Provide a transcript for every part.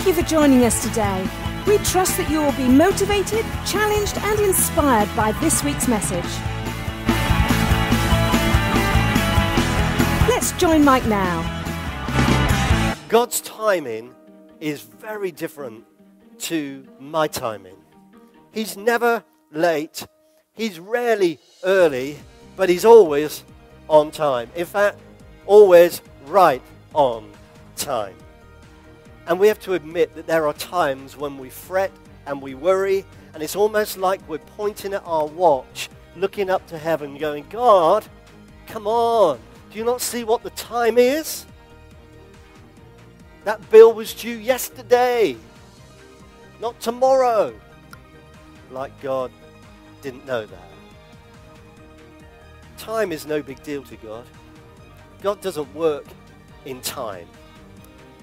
Thank you for joining us today. We trust that you will be motivated, challenged, and inspired by this week's message. Let's join Mike now. God's timing is very different to my timing. He's never late, he's rarely early, but he's always on time. In fact, always right on time. And we have to admit that there are times when we fret and we worry, and it's almost like we're pointing at our watch, looking up to heaven, going, God, come on. Do you not see what the time is? That bill was due yesterday, not tomorrow. Like God didn't know that. Time is no big deal to God. God doesn't work in time.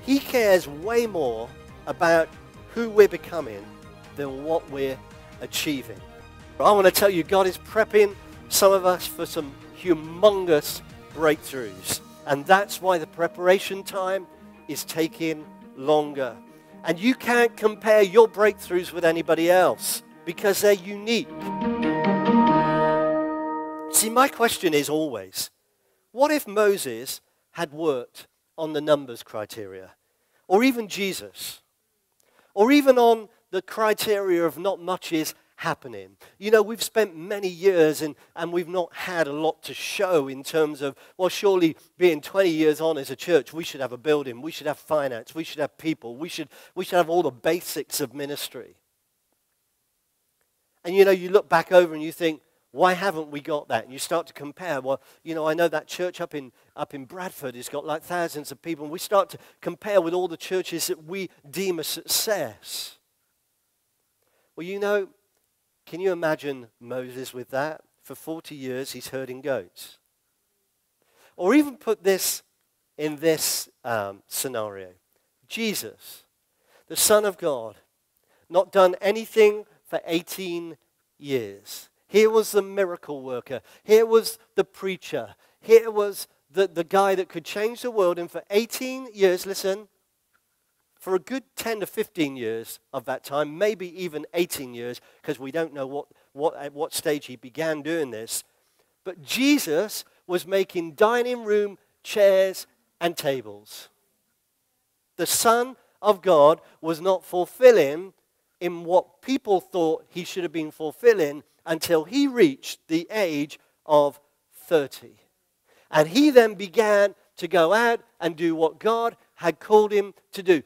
He cares way more about who we're becoming than what we're achieving. I want to tell you, God is prepping some of us for some humongous breakthroughs. And that's why the preparation time is taking longer. And you can't compare your breakthroughs with anybody else because they're unique. See, my question is always, what if Moses had worked on the numbers criteria? Or even Jesus? Or even on the criteria of not much is happening. You know, we've spent many years and, and we've not had a lot to show in terms of, well, surely being 20 years on as a church, we should have a building, we should have finance, we should have people, we should, we should have all the basics of ministry. And you know, you look back over and you think, why haven't we got that? And you start to compare. Well, you know, I know that church up in, up in Bradford has got like thousands of people. And we start to compare with all the churches that we deem a success. Well, you know, can you imagine Moses with that? For 40 years, he's herding goats. Or even put this in this um, scenario Jesus, the Son of God, not done anything for 18 years. Here was the miracle worker. Here was the preacher. Here was the, the guy that could change the world. And for 18 years, listen, for a good 10 to 15 years of that time, maybe even 18 years, because we don't know what, what, at what stage he began doing this. But Jesus was making dining room chairs and tables. The Son of God was not fulfilling in what people thought he should have been fulfilling until he reached the age of 30. And he then began to go out and do what God had called him to do.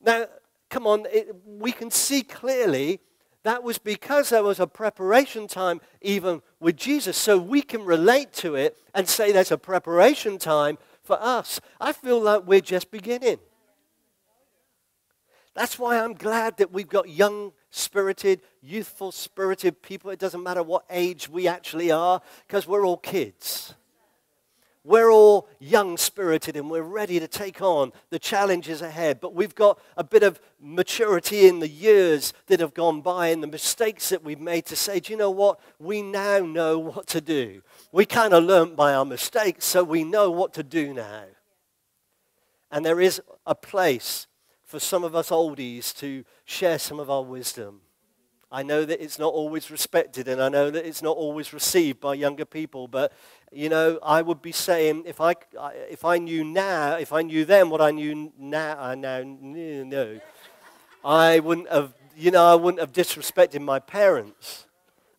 Now, come on, it, we can see clearly that was because there was a preparation time even with Jesus. So we can relate to it and say there's a preparation time for us. I feel like we're just beginning. That's why I'm glad that we've got young, spirited, youthful, spirited people. It doesn't matter what age we actually are, because we're all kids. We're all young spirited and we're ready to take on the challenges ahead. But we've got a bit of maturity in the years that have gone by and the mistakes that we've made to say, do you know what? We now know what to do. We kind of learned by our mistakes, so we know what to do now. And there is a place for some of us oldies to share some of our wisdom. I know that it's not always respected and I know that it's not always received by younger people, but you know, I would be saying if I, if I knew now, if I knew then what I knew now, I now know, I wouldn't have, you know, I wouldn't have disrespected my parents.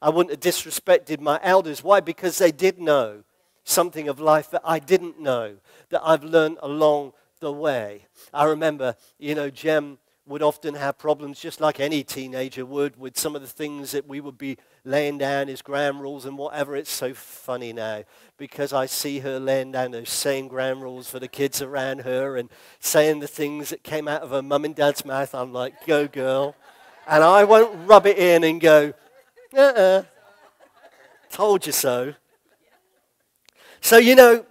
I wouldn't have disrespected my elders. Why? Because they did know something of life that I didn't know, that I've learned along the way. I remember, you know, Jem would often have problems, just like any teenager would, with some of the things that we would be laying down as ground rules and whatever. It's so funny now because I see her laying down those same ground rules for the kids around her and saying the things that came out of her mum and dad's mouth. I'm like, go girl. And I won't rub it in and go, uh-uh, told you so. So, you know,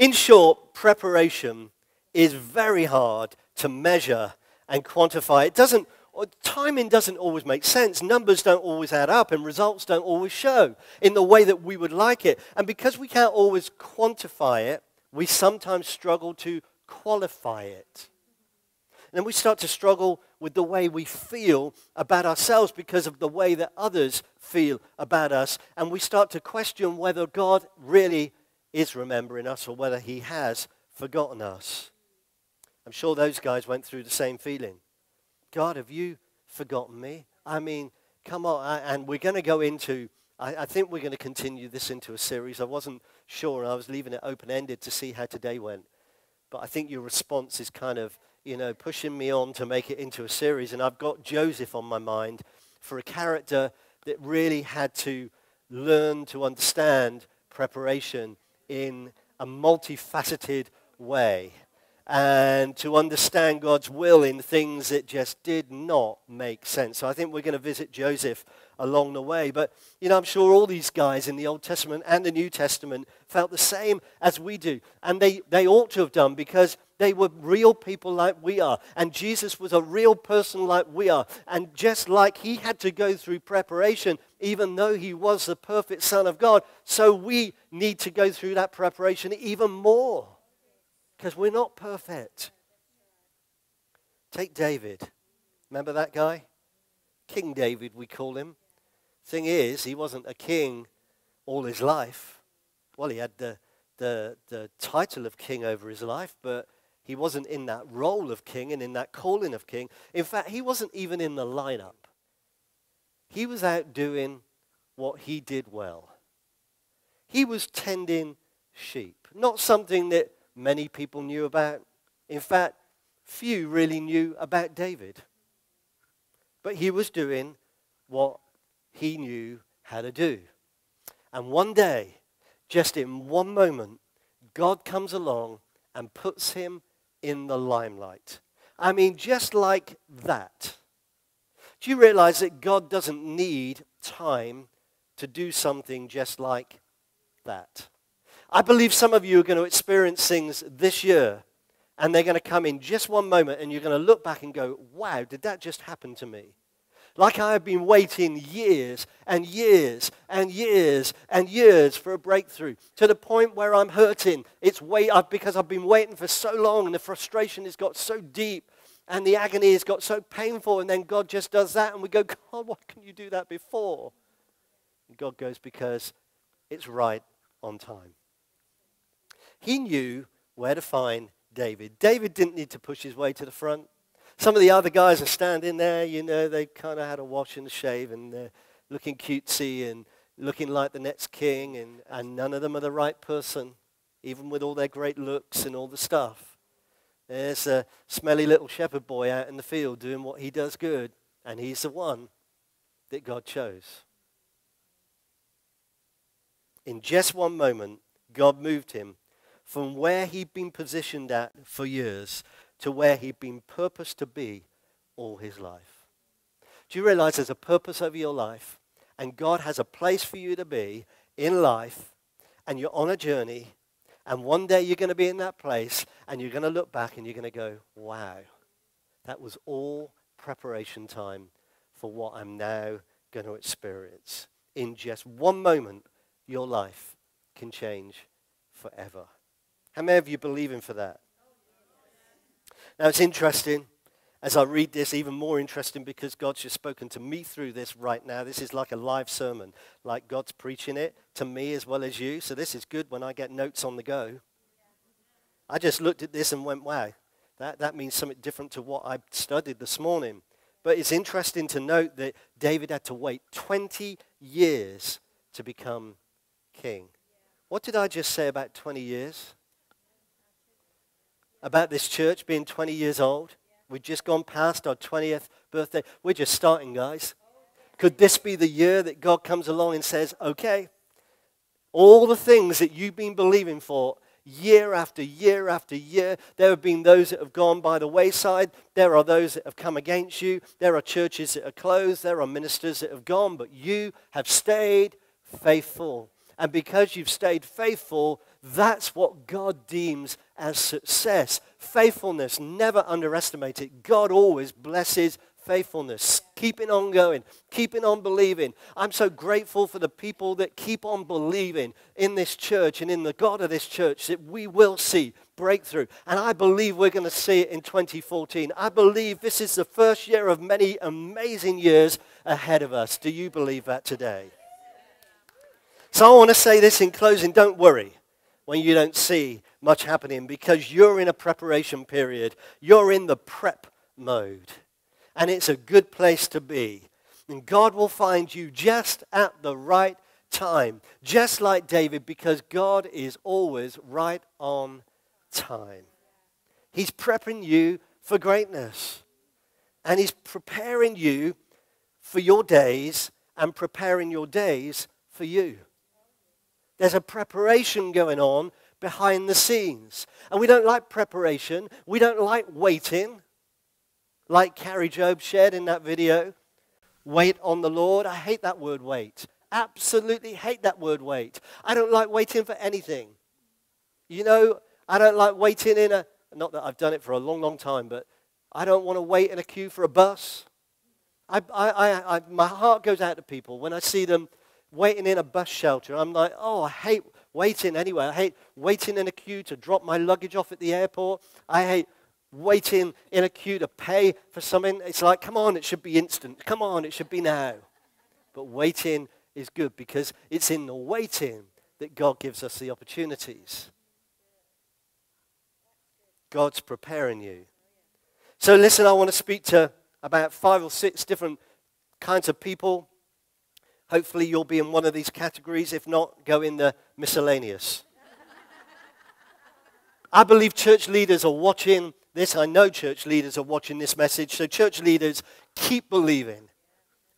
in short, preparation is very hard to measure and quantify. It doesn't, timing doesn't always make sense. Numbers don't always add up and results don't always show in the way that we would like it. And because we can't always quantify it, we sometimes struggle to qualify it. And then we start to struggle with the way we feel about ourselves because of the way that others feel about us. And we start to question whether God really is remembering us or whether he has forgotten us. I'm sure those guys went through the same feeling. God, have you forgotten me? I mean, come on. And we're going to go into, I, I think we're going to continue this into a series. I wasn't sure, I was leaving it open ended to see how today went. But I think your response is kind of, you know, pushing me on to make it into a series. And I've got Joseph on my mind for a character that really had to learn to understand preparation in a multifaceted way and to understand God's will in things that just did not make sense. So I think we're going to visit Joseph along the way. But, you know, I'm sure all these guys in the Old Testament and the New Testament felt the same as we do. And they, they ought to have done because they were real people like we are. And Jesus was a real person like we are. And just like he had to go through preparation, even though he was the perfect Son of God, so we need to go through that preparation even more because we're not perfect. Take David. Remember that guy? King David, we call him. Thing is, he wasn't a king all his life. Well, he had the, the, the title of king over his life, but he wasn't in that role of king and in that calling of king. In fact, he wasn't even in the lineup. He was out doing what he did well. He was tending sheep, not something that many people knew about. In fact, few really knew about David. But he was doing what he knew how to do. And one day, just in one moment, God comes along and puts him in the limelight. I mean, just like that. Do you realize that God doesn't need time to do something just like that? I believe some of you are going to experience things this year, and they're going to come in just one moment, and you're going to look back and go, wow, did that just happen to me? Like I have been waiting years and years and years and years for a breakthrough to the point where I'm hurting. It's wait, because I've been waiting for so long and the frustration has got so deep and the agony has got so painful and then God just does that and we go, God, why can you do that before? And God goes, because it's right on time. He knew where to find David. David didn't need to push his way to the front. Some of the other guys are standing there, you know, they kind of had a wash and a shave and they're looking cutesy and looking like the next king, and, and none of them are the right person, even with all their great looks and all the stuff. There's a smelly little shepherd boy out in the field doing what he does good, and he's the one that God chose. In just one moment, God moved him from where he'd been positioned at for years to where he'd been purposed to be all his life. Do you realize there's a purpose over your life and God has a place for you to be in life and you're on a journey and one day you're going to be in that place and you're going to look back and you're going to go, wow, that was all preparation time for what I'm now going to experience. In just one moment, your life can change forever. How many of you believe him for that? Now it's interesting as I read this, even more interesting because God's just spoken to me through this right now. This is like a live sermon, like God's preaching it to me as well as you. So this is good when I get notes on the go. I just looked at this and went, wow, that, that means something different to what I studied this morning. But it's interesting to note that David had to wait 20 years to become king. What did I just say about 20 years? About this church being 20 years old. We've just gone past our 20th birthday. We're just starting, guys. Could this be the year that God comes along and says, okay, all the things that you've been believing for year after year after year, there have been those that have gone by the wayside. There are those that have come against you. There are churches that are closed. There are ministers that have gone, but you have stayed faithful. And because you've stayed faithful, that's what God deems as success. Faithfulness, never underestimate it. God always blesses faithfulness, keeping on going, keeping on believing. I'm so grateful for the people that keep on believing in this church and in the God of this church that we will see breakthrough. And I believe we're going to see it in 2014. I believe this is the first year of many amazing years ahead of us. Do you believe that today? So I want to say this in closing. Don't worry when you don't see much happening because you're in a preparation period. You're in the prep mode. And it's a good place to be. And God will find you just at the right time, just like David, because God is always right on time. He's prepping you for greatness. And he's preparing you for your days and preparing your days for you. There's a preparation going on behind the scenes. And we don't like preparation. We don't like waiting, like Kari Jobe shared in that video. Wait on the Lord. I hate that word wait. Absolutely hate that word wait. I don't like waiting for anything. You know, I don't like waiting in a, not that I've done it for a long, long time, but I don't want to wait in a queue for a bus. I, I, I, my heart goes out to people when I see them waiting in a bus shelter. I'm like, oh, I hate waiting anyway. I hate waiting in a queue to drop my luggage off at the airport. I hate waiting in a queue to pay for something. It's like, come on, it should be instant. Come on, it should be now. But waiting is good because it's in the waiting that God gives us the opportunities. God's preparing you. So, listen, I want to speak to about five or six different kinds of people. Hopefully, you'll be in one of these categories. If not, go in the miscellaneous. I believe church leaders are watching this. I know church leaders are watching this message. So, church leaders, keep believing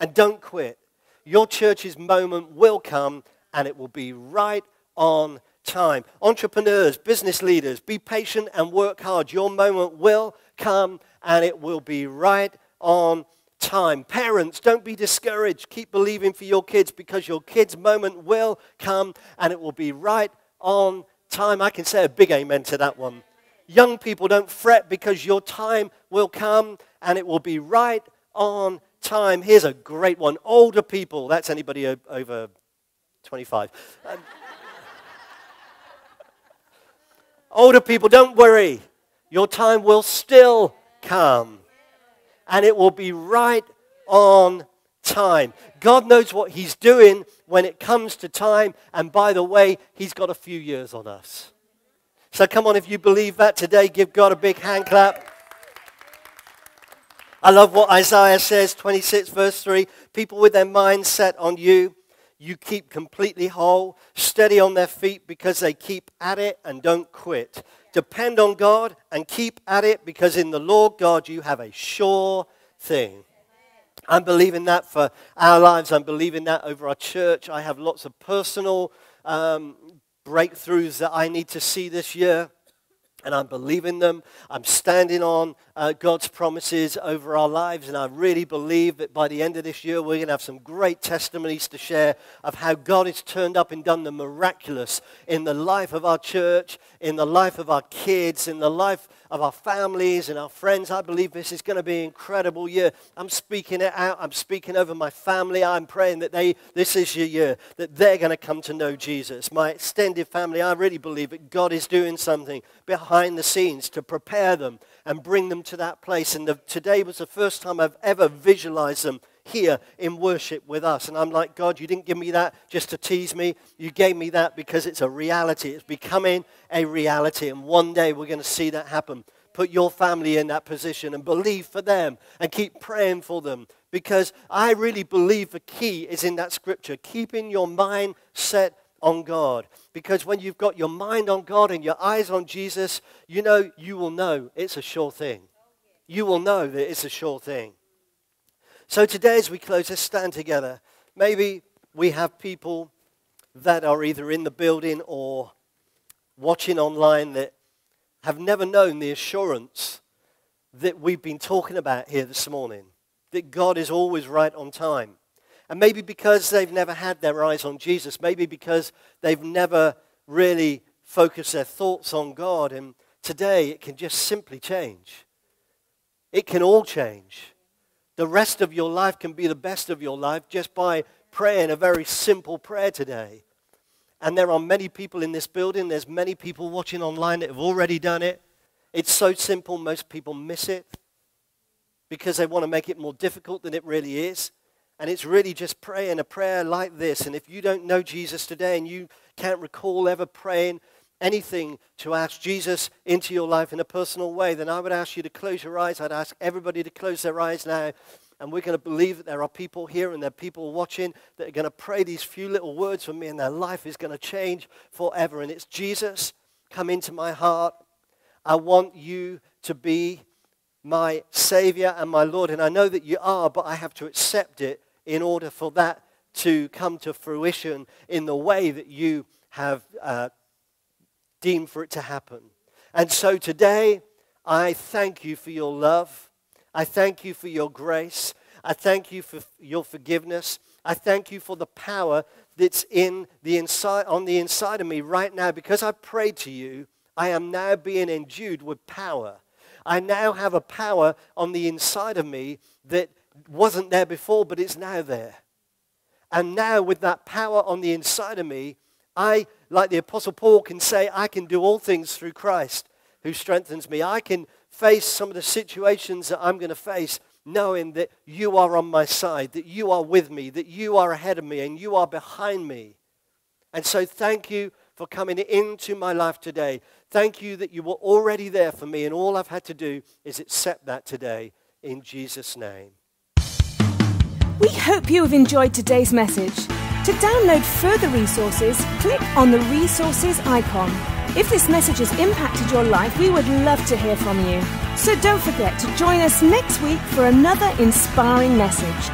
and don't quit. Your church's moment will come and it will be right on time. Entrepreneurs, business leaders, be patient and work hard. Your moment will come and it will be right on time. Parents, don't be discouraged. Keep believing for your kids because your kids' moment will come and it will be right on time. I can say a big amen to that one. Young people, don't fret because your time will come and it will be right on time. Here's a great one. Older people, that's anybody over 25. Um, Older people, don't worry. Your time will still come. And it will be right on time. God knows what He's doing when it comes to time. And by the way, He's got a few years on us. So come on, if you believe that today, give God a big hand clap. I love what Isaiah says, 26 verse 3. People with their minds set on you you keep completely whole, steady on their feet because they keep at it and don't quit. Depend on God and keep at it because in the Lord God you have a sure thing. I'm believing that for our lives. I'm believing that over our church. I have lots of personal um, breakthroughs that I need to see this year and I'm believing them. I'm standing on uh, God's promises over our lives, and I really believe that by the end of this year, we're going to have some great testimonies to share of how God has turned up and done the miraculous in the life of our church, in the life of our kids, in the life of our families and our friends. I believe this is going to be an incredible year. I'm speaking it out. I'm speaking over my family. I'm praying that they, this is your year, that they're going to come to know Jesus. My extended family, I really believe that God is doing something behind the scenes to prepare them and bring them to that place. And the, today was the first time I've ever visualized them here in worship with us. And I'm like, God, you didn't give me that just to tease me. You gave me that because it's a reality. It's becoming a reality. And one day we're going to see that happen. Put your family in that position and believe for them and keep praying for them. Because I really believe the key is in that scripture, keeping your mind set on God. Because when you've got your mind on God and your eyes on Jesus, you know, you will know it's a sure thing. You will know that it's a sure thing. So today, as we close, let's stand together. Maybe we have people that are either in the building or watching online that have never known the assurance that we've been talking about here this morning, that God is always right on time. And maybe because they've never had their eyes on Jesus, maybe because they've never really focused their thoughts on God. And today it can just simply change. It can all change. the rest of your life can be the best of your life just by praying a very simple prayer today. And there are many people in this building, there's many people watching online that have already done it. It's so simple, most people miss it because they want to make it more difficult than it really is. And it's really just praying a prayer like this. And if you don't know Jesus today and you can't recall ever praying anything to ask Jesus into your life in a personal way, then I would ask you to close your eyes. I'd ask everybody to close their eyes now. And we're going to believe that there are people here and there are people watching that are going to pray these few little words for me and their life is going to change forever. And it's Jesus, come into my heart. I want you to be my Savior and my Lord. And I know that you are, but I have to accept it in order for that to come to fruition in the way that you have uh, deemed for it to happen. And so today, I thank you for your love. I thank you for your grace. I thank you for your forgiveness. I thank you for the power that's in the inside, on the inside of me right now. Because I prayed to you, I am now being endued with power. I now have a power on the inside of me that wasn't there before, but it's now there. And now, with that power on the inside of me, I, like the Apostle Paul, can say, I can do all things through Christ who strengthens me. I can face some of the situations that I'm going to face knowing that you are on my side, that you are with me, that you are ahead of me, and you are behind me. And so, thank you for coming into my life today. Thank you that you were already there for me, and all I've had to do is accept that today in Jesus' name. We hope you have enjoyed today's message. To download further resources, click on the resources icon. If this message has impacted your life, we would love to hear from you. So don't forget to join us next week for another inspiring message.